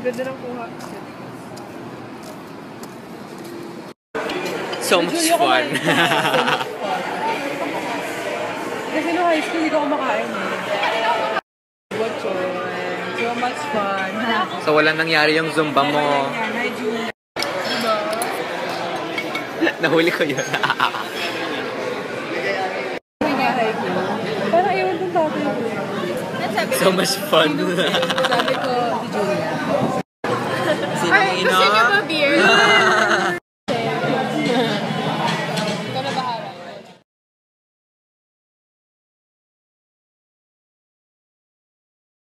Ganda ng kuha. So much fun. Kasi no high school, hindi ko kumakain eh. So much fun. so walang nangyari yung Zumba mo. Diba? Nahuli ko yun. So much fun. Sabi ko si Julia. Beer?